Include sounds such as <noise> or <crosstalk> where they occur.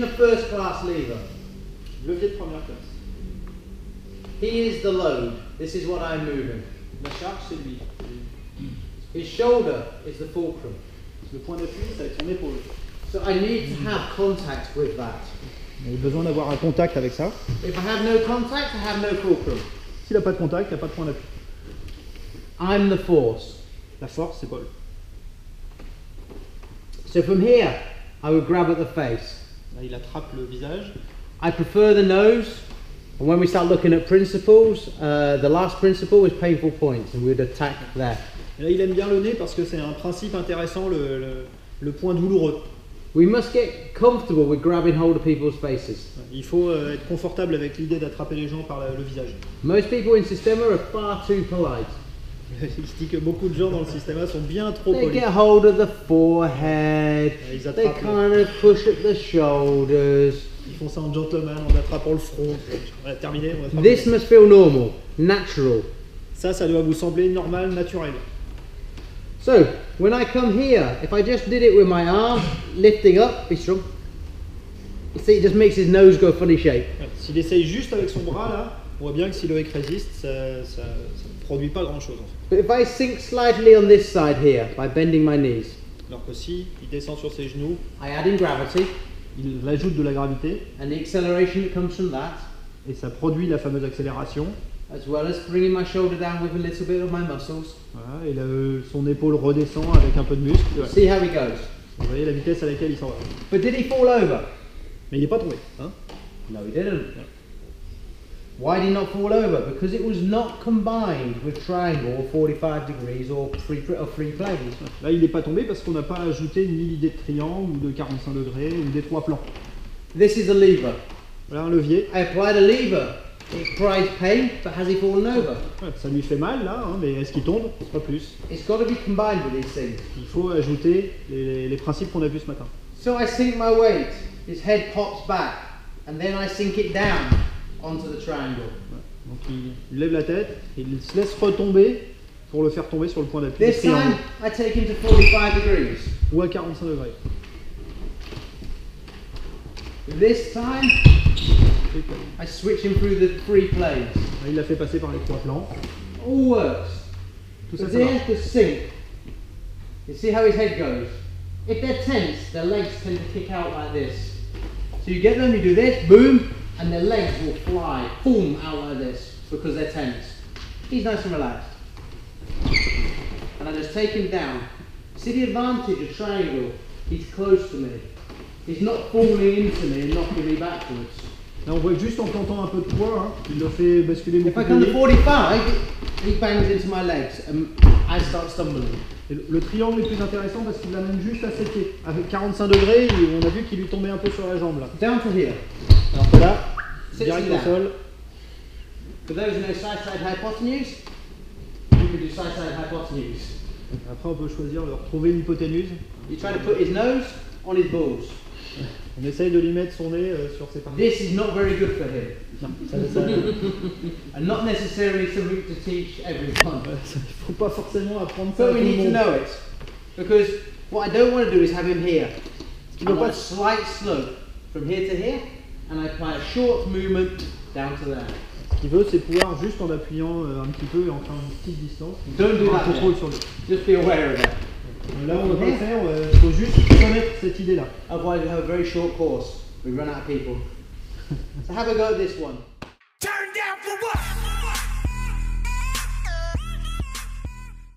I'm a first class lever. Levier de première classe. He is the load. This is what I'm moving. La charge, c'est lui. His shoulder is the fulcrum. Le point d'appui, c'est son épaule. So I need to have contact with that. Il a besoin d'avoir un contact avec ça. If I have no contact, I have no fulcrum. S'il n'a pas de contact, il n'y a pas de point d'appui. I'm the force. La force, c'est Paul. So from here, I would grab at the face. Là, il attrape le visage. I prefer the nose. And when we start looking at principles, uh, the last principle is painful points, and we'd attack there. Et là, il aime bien le nez parce que c'est un principe intéressant, le, le, le point douloureux. We must get comfortable with grabbing hold of people's faces. Il faut euh, être confortable avec l'idée d'attraper les gens par la- le visage. Most people in Systema are far too polite. Il se dit que beaucoup de gens dans le système A sont bien trop They polis. get hold of the forehead, Ils they attrapent kind of push at the shoulders. Ils font ça en gentleman, en attrapant le front. On a terminé. on attrape This must feel normal, natural. Ça, ça doit vous sembler normal, naturel. So, when I come here, if I just did it with my arm, lifting up, be strong. You see, it just makes his nose go funny shape. S'il essaye juste avec son bras là, on voit bien que si le résiste, ça, ne produit pas grand chose. But if I sink slightly on this side here by bending my knees, Alors que si il descend sur ses genoux, I add in gravity il ajoute de la gravité and the acceleration that comes from that, et ça produit la fameuse accélération. as well as bringing my shoulder down with a little bit of my muscles. Voilà, et son épaule redescend avec un peu de muscle. Voilà. See how he goes. Vous voyez la vitesse à laquelle il s'en va. But did he fall over? Mais il n'est pas tombé. Hein? No, he didn't. Why did he not fall over? Because it was not combined with triangle or 45 degrees or three, or three planes. Là, il n'est pas tombé parce qu'on n'a pas ajouté ni l'idée de triangle ou de 45 degrés ou des trois plans. This is a lever. Voilà un levier. I applied a lever. It provides pain, but has he fallen over? Ouais, ça lui fait mal là, hein, mais est-ce qu'il tombe? Pas plus. It's got to be combined with these things. Il faut ajouter les, les principes qu'on a vus ce matin. So I sink my weight, his head pops back, and then I sink it down onto the triangle. Donc il, il lève la tête et il se laisse retomber pour le faire tomber sur le point d'appui This time I take him to 45 degrees. ou à 45 degrés. This time I switch him through the three planes. Là, il l'a fait passer par les trois plans. All works. Tout ça, marche. there's the sink. You see how his head goes? If they're tense, their legs tend to kick out like this. So you get them, you do this, boom, and their legs will fly, boom, out like this because they're tense. He's nice and relaxed. And I just take him down. See the advantage of triangle? He's close to me. He's not falling into me and knocking me backwards. Là, on voit juste en plantant un peu de poids, hein, il le fait basculer If beaucoup I plus come to vite. 45, he bangs into my legs and I start stumbling. Et le, le triangle est plus intéressant parce qu'il l'amène juste à ses pieds. Avec 45 degrés, on a vu qu'il lui tombait un peu sur la jambe là. Down to here. Alors que là, Sits direct au sol. For those who know side-side hypotenuse, you can do side-side hypotenuse. Après, on peut choisir de retrouver une hypoténuse. You try to put his nose on his balls. On essaye de lui mettre son nez euh, sur ses parties. This is not very good for him, Non, ça, ça- <laughs> and not necessarily something to teach everyone. <laughs> il faut pas forcément apprendre ça But tout we need to know it, because what I don't want to do is have him here. veut pas- slight slope from here to here, and I apply a short movement down to there. Ce qu'il veut, c'est pouvoir juste en appuyant euh, un petit peu et en faisant une petite distance. Don't do that contrôle sur lui. Just be aware of that. Là, on va pas le faire, il faut juste connaître cette idée-là. Otherwise, we have a very short course. We run out of people. <laughs> so have a go at this one.